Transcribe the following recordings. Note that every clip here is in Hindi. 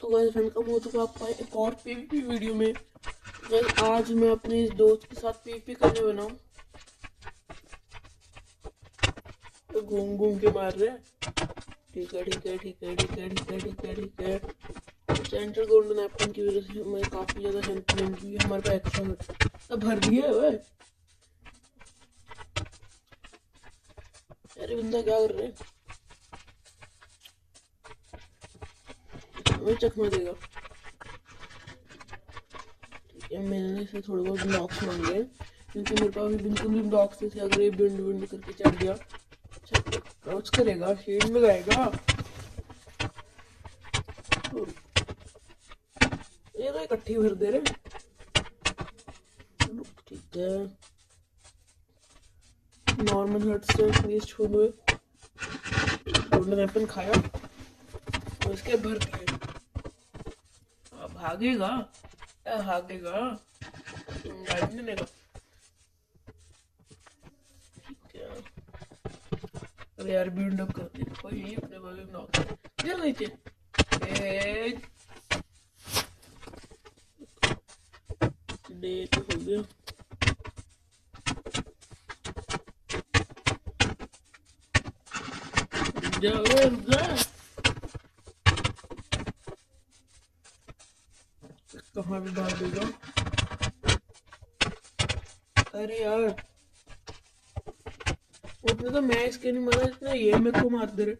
तो गाइस वेलकम हो चुका आपका एक और पीवीपी वीडियो में। गाइस आज मैं अपने इस दोस्त के साथ पीवीपी करने वाला हूँ। तो घूम घूम के मार रहे ठीक है ठीक है ठीक है ठीक है ठीक है ठीक है ठीक है। सेंट्रल गोल्डन एप्पल की वजह से हमें काफ़ी ज़्यादा हेल्प मिल रही है, हमारे पास एक्स्ट्रा भर दिया है अरे बंदा क्या कर रहे हैं? हमें चकमा देगा ठीक है मैंने से थोड़े बहुत ब्लॉक्स मांगे क्योंकि मेरे पास बिल्कुल भी ब्लॉक्स नहीं थे अगर ये बिंड बिंड करके चढ़ गया क्रॉच करेगा शेड में गाएगा ये तो इकट्ठी भर दे रहे ठीक है नॉर्मल हर्ट से वेस्ट हो गोल्डन एप्पल खाया और इसके भर दिए भागेगा भागेगा गाड़ी नहीं देगा अरे यार बिल्ड अप कर कोई नहीं, अपने को भी नॉक नीचे। हो गया। जा कहाँ भी डाल देगा अरे यार, उतने तो मैं इसके नहीं मरा इतना ये मेरे को मार दे रहे।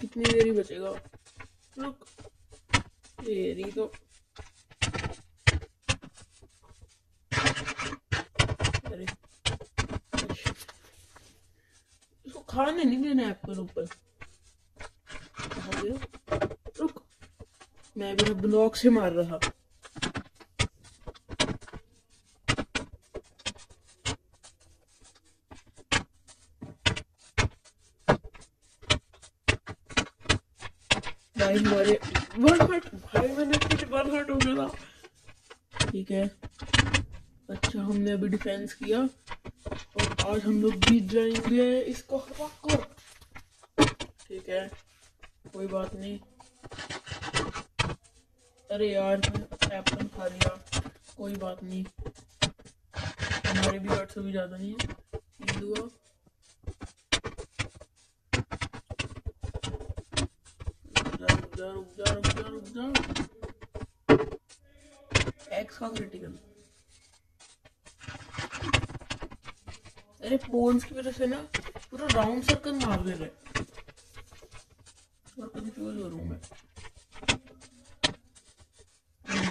कितनी देर ही बचेगा। रुक देरी तो। अरे, इसको खाने नहीं देना एप्पल ऊपर। रुक मैं भी ब्लॉक से मार रहा। भाई हमारे वन हट भाई मैंने कुछ वन हट हो गया था। ठीक है। अच्छा हमने अभी डिफेंस किया। और आज हम लोग जीत जाएँगे इसको हवा को। ठीक है। कोई बात नहीं। अरे यार एप्पल खा लिया कोई बात नहीं। हमारे भी आठ सौ भी ज़्यादा नहीं है। हिंदुआ एक्स का क्रिटिकल अरे पोन्स की वजह से ना पूरा राउंड सर्कल मार दे रहे और कंफ्यूज हो रहा हूँ मैं।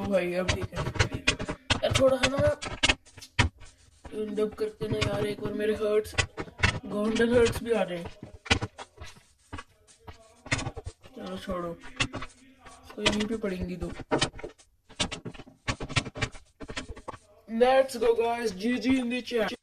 ओ भाई अब ठीक है। यार थोड़ा है ना डब करते ना यार एक बार मेरे हर्ट्स गोल्डन हर्ट्स भी आ रहे हैं। चलो छोड़ो। तो यहीं पे पड़ेंगी दो। Let's go guys, GG in the chat.